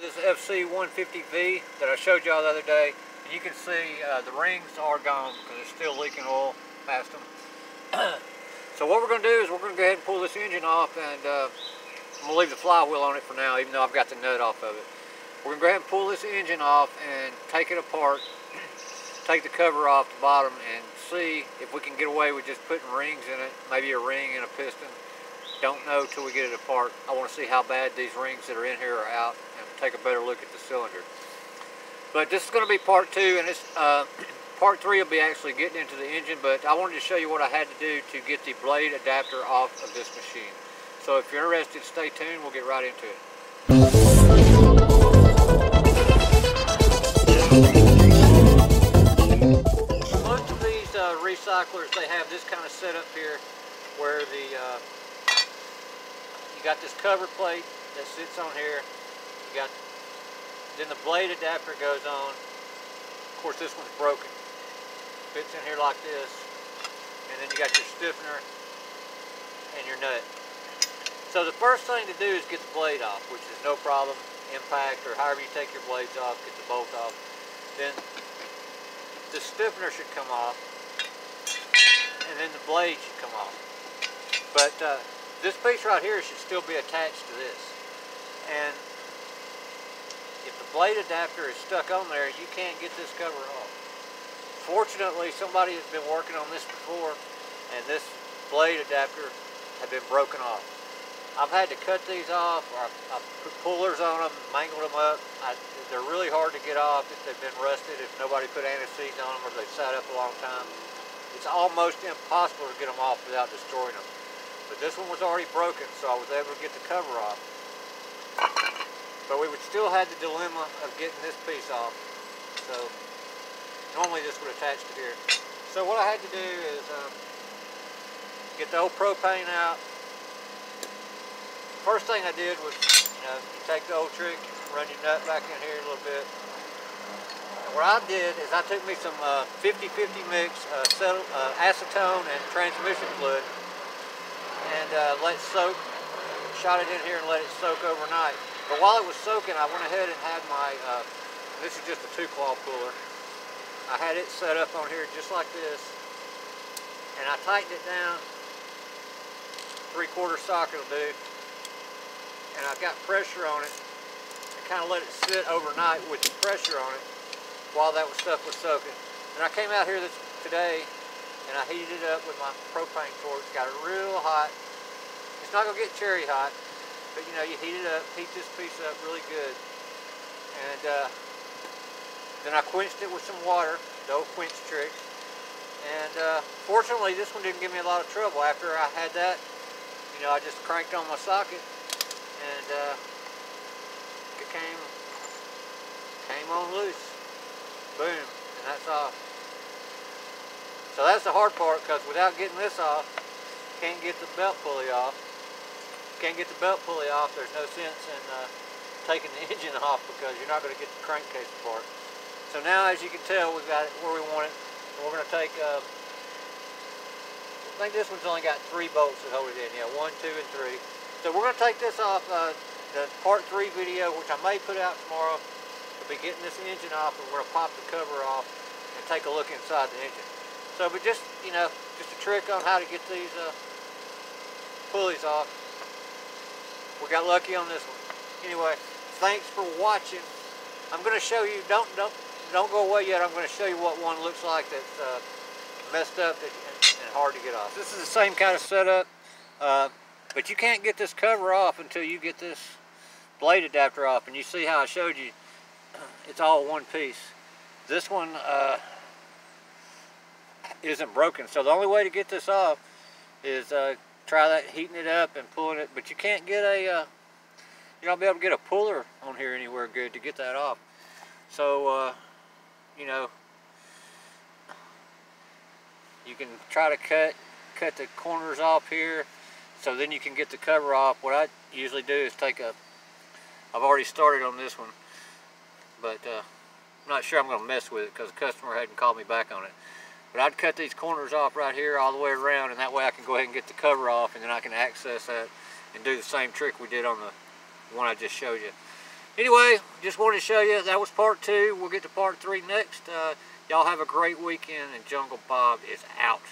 This FC150V that I showed y'all the other day, and you can see uh, the rings are gone because it's still leaking oil past them. so what we're going to do is we're going to go ahead and pull this engine off and uh, I'm going to leave the flywheel on it for now even though I've got the nut off of it. We're going to go ahead and pull this engine off and take it apart, take the cover off the bottom and see if we can get away with just putting rings in it, maybe a ring and a piston. Don't know till we get it apart. I want to see how bad these rings that are in here are out and take a better look at the cylinder. But this is going to be part two, and it's uh, part three will be actually getting into the engine, but I wanted to show you what I had to do to get the blade adapter off of this machine. So if you're interested, stay tuned. We'll get right into it. Most of these uh, recyclers, they have this kind of setup here where the uh, got this cover plate that sits on here You got, then the blade adapter goes on. Of course, this one's broken. Fits in here like this. And then you got your stiffener and your nut. So the first thing to do is get the blade off, which is no problem. Impact or however you take your blades off, get the bolt off. Then the stiffener should come off. And then the blade should come off. But uh, this piece right here should still be attached to this. And if the blade adapter is stuck on there, you can't get this cover off. Fortunately, somebody has been working on this before, and this blade adapter had been broken off. I've had to cut these off, or I've, I've put pullers on them, mangled them up. I, they're really hard to get off if they've been rusted, if nobody put anti-seize on them, or they've sat up a long time. It's almost impossible to get them off without destroying them. But this one was already broken, so I was able to get the cover off. But we would still have the dilemma of getting this piece off. So normally this would attach to here. So what I had to do is um, get the old propane out. First thing I did was, you know, you take the old trick, run your nut back in here a little bit. And what I did is I took me some 50-50 uh, mix uh, uh, acetone and transmission fluid uh, let soak, shot it in here and let it soak overnight. But while it was soaking, I went ahead and had my, uh, this is just a two claw puller. I had it set up on here just like this. And I tightened it down. Three quarter socket will do. And I've got pressure on it. And kind of let it sit overnight with the pressure on it while that stuff was soaking. And I came out here this, today and I heated it up with my propane torch. Got it real hot. It's not going to get cherry hot, but you know, you heat it up, heat this piece up really good. And uh, then I quenched it with some water, old quench trick. And uh, fortunately, this one didn't give me a lot of trouble. After I had that, you know, I just cranked on my socket and uh, it came, came on loose. Boom, and that's off. So that's the hard part because without getting this off, can't get the belt pulley off can't get the belt pulley off, there's no sense in uh, taking the engine off because you're not going to get the crankcase apart. So now, as you can tell, we've got it where we want it. And we're going to take, uh, I think this one's only got three bolts that hold it in. Yeah, one, two, and three. So we're going to take this off uh, the part three video, which I may put out tomorrow. We'll be getting this engine off, and we're going to pop the cover off and take a look inside the engine. So, but just, you know, just a trick on how to get these uh, pulleys off we got lucky on this one. Anyway, thanks for watching. I'm going to show you, don't, don't, don't go away yet, I'm going to show you what one looks like that's uh, messed up and, and, hard to get off. This is the same kind of setup, uh, but you can't get this cover off until you get this blade adapter off. And you see how I showed you, it's all one piece. This one uh, isn't broken, so the only way to get this off is uh, try that heating it up and pulling it but you can't get a uh, you don't be able to get a puller on here anywhere good to get that off. So uh, you know you can try to cut cut the corners off here so then you can get the cover off. What I usually do is take a I've already started on this one but uh, I'm not sure I'm going to mess with it because the customer hadn't called me back on it but I'd cut these corners off right here all the way around and that way I can go ahead and get the cover off and then I can access that and do the same trick we did on the one I just showed you. Anyway, just wanted to show you that was part two. We'll get to part three next. Uh, y'all have a great weekend, and Jungle Bob is out.